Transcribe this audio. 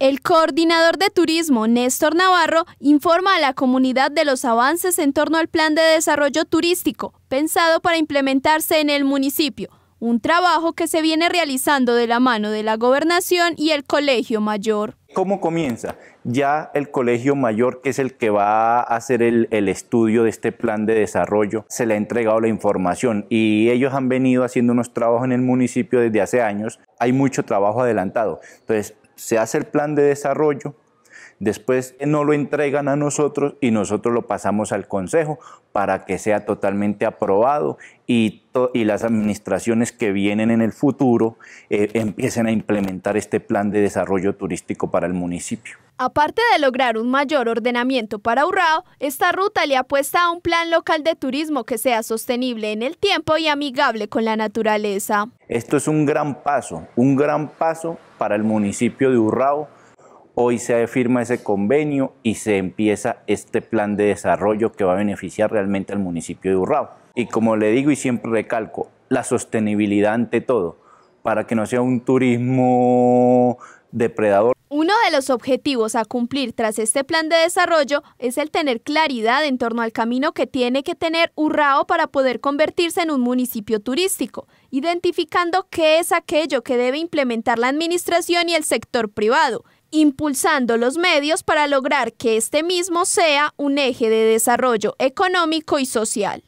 El coordinador de turismo, Néstor Navarro, informa a la comunidad de los avances en torno al plan de desarrollo turístico, pensado para implementarse en el municipio, un trabajo que se viene realizando de la mano de la gobernación y el Colegio Mayor. ¿Cómo comienza? Ya el Colegio Mayor, que es el que va a hacer el, el, estudio de este plan de desarrollo, se le ha entregado la información y ellos han venido haciendo unos trabajos en el municipio desde hace años. Hay mucho trabajo adelantado. Entonces, se hace el plan de desarrollo, después no lo entregan a nosotros y nosotros lo pasamos al Consejo para que sea totalmente aprobado y, y las administraciones que vienen en el futuro eh, empiecen a implementar este plan de desarrollo turístico para el municipio. Aparte de lograr un mayor ordenamiento para Urrao, esta ruta le apuesta a un plan local de turismo que sea sostenible en el tiempo y amigable con la naturaleza. Esto es un gran paso, un gran paso para el municipio de Urrao. Hoy se firma ese convenio y se empieza este plan de desarrollo que va a beneficiar realmente al municipio de Urrao. Y como le digo y siempre recalco, la sostenibilidad ante todo, para que no sea un turismo depredador. Uno de los objetivos a cumplir tras este plan de desarrollo es el tener claridad en torno al camino que tiene que tener Urrao para poder convertirse en un municipio turístico, identificando qué es aquello que debe implementar la administración y el sector privado, impulsando los medios para lograr que este mismo sea un eje de desarrollo económico y social.